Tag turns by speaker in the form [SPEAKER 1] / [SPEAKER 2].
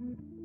[SPEAKER 1] Mm-hmm.